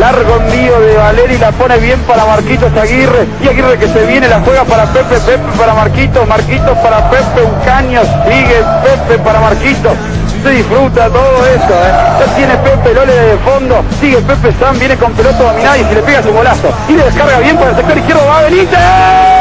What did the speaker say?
Largo envío de Valeri, la pone bien para Marquitos Aguirre. Y Aguirre que se viene, la juega para Pepe, Pepe para Marquitos, Marquitos para Pepe, un caño, sigue Pepe para Marquitos. Se disfruta todo esto, ¿eh? Ya tiene Pepe Lole de fondo, sigue Pepe San, viene con pelota dominada y se le pega su golazo. Y le descarga bien por el sector izquierdo, va Benítez.